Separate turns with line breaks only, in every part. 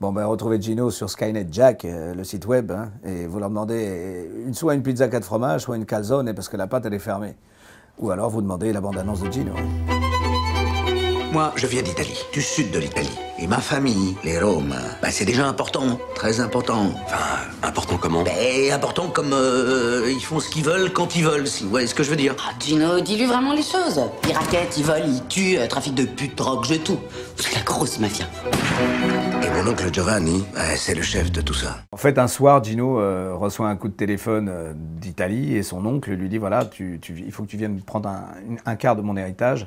Bon, ben retrouvez Gino sur Skynet Jack, euh, le site web, hein, et vous leur demandez une, soit une pizza 4 fromages, soit une calzone, parce que la pâte, elle est fermée. Ou alors vous demandez la bande-annonce de Gino.
Moi, je viens d'Italie, du sud de l'Italie. Et ma famille, les Roms, bah, c'est déjà important, très important.
Enfin, important comment?
Ben, important comme euh, ils font ce qu'ils veulent quand ils veulent, si vous voyez ce que je veux dire.
Ah, Gino, dis-lui vraiment les choses. Ils raquettent, ils volent, ils tuent, euh, trafic de putes, drogue, je tout. C'est la grosse mafia.
Mon oncle Giovanni, c'est le chef de tout ça.
En fait, un soir, Gino euh, reçoit un coup de téléphone euh, d'Italie et son oncle lui dit voilà, tu, tu- il faut que tu viennes prendre un, quart de mon héritage.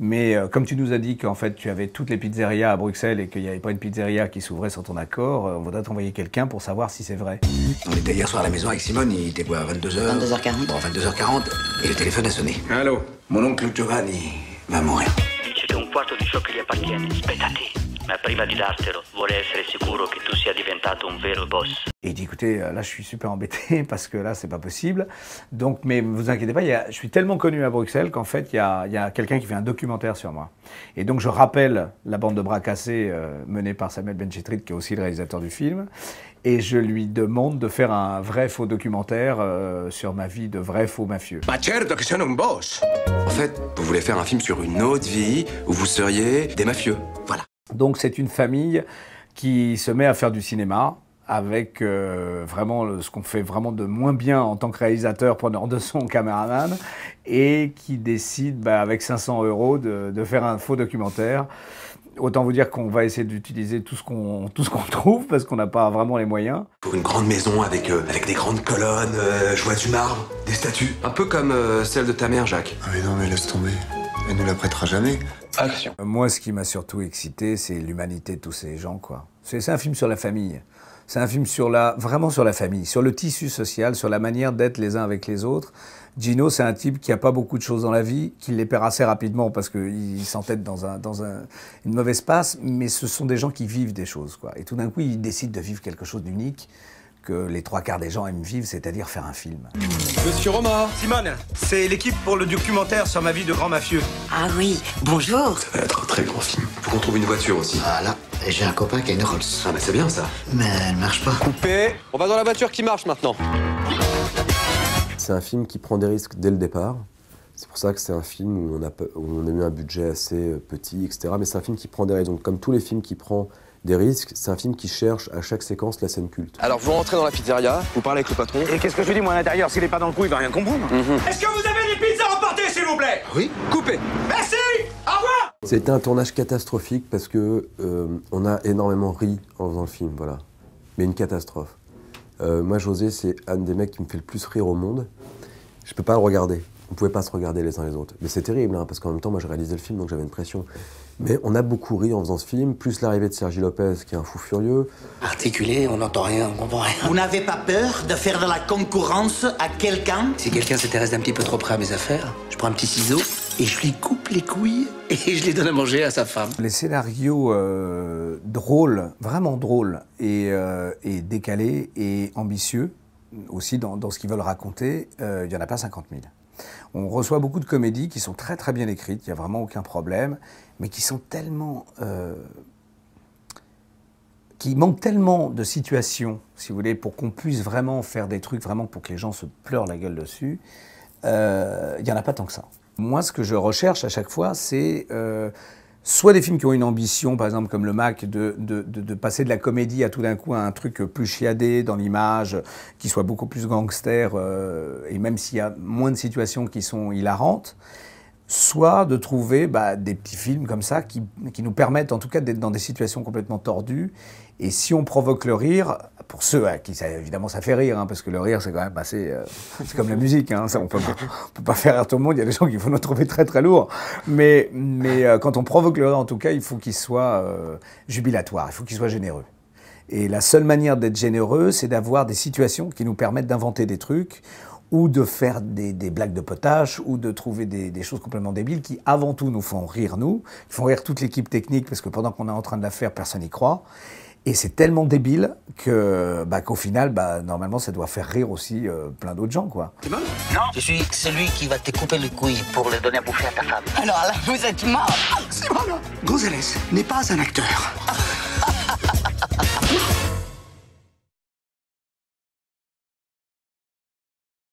Mais euh, comme tu nous as dit qu'en fait tu avais toutes les pizzerias à Bruxelles et qu'il n'y avait pas une pizzeria qui s'ouvrait sans ton accord, euh, on voudrait t'envoyer quelqu'un pour savoir si c'est vrai.
On était hier soir à la maison avec Simone, il était quoi, 22h
22h40.
Bon, 22h40, et le téléphone a sonné.
Allô?
Mon oncle Giovanni va mourir.
Siete un quarto di ciò che gli appartiene, prima di dartelo, vorrei essere sicuro che tu sia diventato un vero boss.
Et il dit écoutez, euh, là je suis super embêté parce que là c'est pas possible. Donc, mais vous inquiétez pas, il y a- je suis tellement connu à Bruxelles qu'en fait il y a, quelqu'un qui fait un documentaire sur moi. Et donc je rappelle la bande de bras cassés euh, menée par Samuel Benchetrit, qui est aussi le réalisateur du film. Et je lui demande de faire un vrai faux documentaire euh, sur ma vie de vrai faux mafieux.
Ma certo che sono un boss En fait, vous voulez faire un film sur une autre vie où vous seriez des mafieux. Voilà.
Donc c'est une famille qui se met à faire du cinéma avec euh, vraiment le- ce qu'on fait vraiment de moins bien en tant que réalisateur, preneur de son, caméraman, et qui décide bah, avec 500 euros de, de faire un faux documentaire. Autant vous dire qu'on va essayer d'utiliser tout ce qu'on tout ce qu'on trouve parce qu'on n'a pas vraiment les moyens.
Pour une grande maison avec, euh, avec des grandes colonnes, euh, je vois du marbre, des statues. Un peu comme euh, celle de ta mère, Jacques.
Ah mais non, mais laisse tomber. Elle ne la prêtera jamais.
Action.
Euh, Moi, ce qui m'a surtout excité, c'est l'humanité de tous ces gens, quoi. C'est c'est un film sur la famille. C'est un film sur la, vraiment sur la famille, sur le tissu social, sur la manière d'être les uns avec les autres. Gino, c'est un type qui a pas beaucoup de choses dans la vie, qui les perd assez rapidement parce qu'il s'entête dans, un, dans un, une mauvaise passe, mais ce sont des gens qui vivent des choses, quoi. Et tout d'un coup, il décide de vivre quelque chose d'unique que les trois quarts des gens aiment vivre, c'est-à-dire faire un film.
Monsieur Roma
Simone, c'est l'équipe pour le documentaire sur ma vie de grand mafieux.
Ah oui, bonjour.
Ça va être un très grand film. Faut qu'on trouve une voiture aussi.
Voilà, et j'ai un copain qui a une Rolls.
Ah bah c'est bien ça.
Mais elle marche pas.
Coupé On va dans la voiture qui marche maintenant.
C'est un film qui prend des risques dès le départ. C'est pour ça que c'est un film où on, a, où on a eu un budget assez euh, petit, etc. Mais c'est un film qui prend des risques. Donc, comme tous les films qui prend des risques, c'est un film qui cherche à chaque séquence la scène culte.
Alors vous rentrez dans la pizzeria, vous parlez avec le patron.
Et qu'est-ce que je lui dis, moi, à l'intérieur? S'il est pas dans le coup, il va rien comprendre. Est-ce que vous avez des pizzas emportées, s'il vous plaît?
Oui
Coupé
Merci Au revoir
C'était un tournage catastrophique parce que euh, on a énormément ri en faisant le film, voilà. Mais une catastrophe. Euh, moi, José, c'est un des mecs qui me fait le plus rire au monde. Je peux pas le regarder. On pouvait pas se regarder les uns les autres. Mais c'est terrible, hein, parce qu'en même temps, moi, je réalisais le film, donc j'avais une pression. Mais on a beaucoup ri en faisant ce film, plus l'arrivée de Sergi Lopez, qui est un fou furieux.
Articulé, on n'entend rien, on comprend rien. Vous n'avez pas peur de faire de la concurrence à quelqu'un?
Si quelqu'un s'intéresse d'un petit peu trop près à mes affaires, je prends un petit ciseau et je lui coupe les couilles et je les donne à manger à sa femme.
Les scénarios euh, drôles, vraiment drôles, et, euh, et décalés et ambitieux, aussi dans, dans ce qu'ils veulent raconter, euh, il n'y en a pas 50 000. On reçoit beaucoup de comédies qui sont très très bien écrites, il n'y a vraiment aucun problème, mais qui sont tellement... euh, qui manquent tellement de situations, si vous voulez, pour qu'on puisse vraiment faire des trucs, vraiment pour que les gens se pleurent la gueule dessus, euh, il n'y en a pas tant que ça. Moi, ce que je recherche à chaque fois, c'est euh, soit des films qui ont une ambition, par exemple comme le Mac, de, de, de- de passer de la comédie à tout d'un coup à un truc plus chiadé dans l'image, qui soit beaucoup plus gangster, euh, et même s'il y a moins de situations qui sont hilarantes, soit de trouver bah, des petits films comme ça qui, qui nous permettent en tout cas d'être dans des situations complètement tordues. Et si on provoque le rire, pour ceux à qui ça, évidemment ça fait rire, hein, parce que le rire c'est quand même assez, euh, c'est comme la musique, hein, ça, on peut, peut pas faire rire tout le monde. Il y a des gens qui vont nous trouver très très lourds, mais mais euh, quand on provoque le rire, en tout cas, il faut qu'il soit euh, jubilatoire, il faut qu'il soit généreux. Et la seule manière d'être généreux, c'est d'avoir des situations qui nous permettent d'inventer des trucs ou de faire des, des blagues de potache ou de trouver des, des choses complètement débiles qui, avant tout, nous font rire nous, qui font rire toute l'équipe technique parce que pendant qu'on est en train de la faire, personne n'y croit. Et c'est tellement débile que, bah, qu'au final, bah, normalement, ça doit faire rire aussi euh, plein d'autres gens, quoi.
Je suis celui qui va te couper les couilles pour les donner à bouffer à ta femme.
Alors là, vous êtes mort.
Simone Gonzalez n'est pas un acteur.